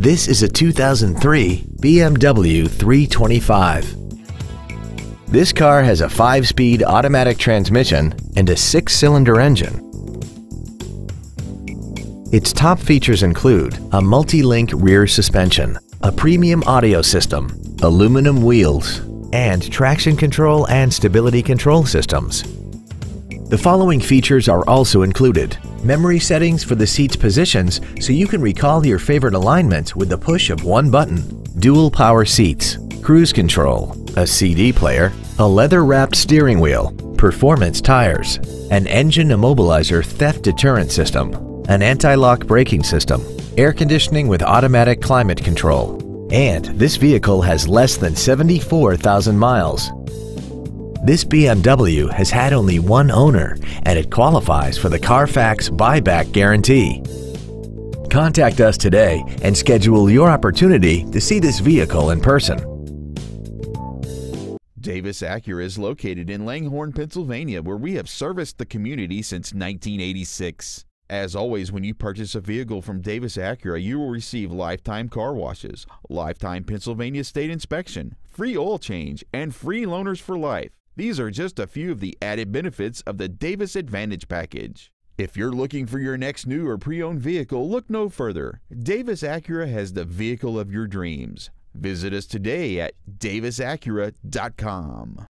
This is a 2003 BMW 325. This car has a 5-speed automatic transmission and a 6-cylinder engine. Its top features include a multi-link rear suspension, a premium audio system, aluminum wheels, and traction control and stability control systems. The following features are also included. Memory settings for the seat's positions so you can recall your favorite alignments with the push of one button. Dual power seats, cruise control, a CD player, a leather-wrapped steering wheel, performance tires, an engine immobilizer theft deterrent system, an anti-lock braking system, air conditioning with automatic climate control, and this vehicle has less than 74,000 miles. This BMW has had only one owner and it qualifies for the Carfax buyback guarantee. Contact us today and schedule your opportunity to see this vehicle in person. Davis Acura is located in Langhorne, Pennsylvania, where we have serviced the community since 1986. As always, when you purchase a vehicle from Davis Acura, you will receive lifetime car washes, lifetime Pennsylvania state inspection, free oil change, and free loaners for life. These are just a few of the added benefits of the Davis Advantage Package. If you're looking for your next new or pre owned vehicle, look no further. Davis Acura has the vehicle of your dreams. Visit us today at davisacura.com.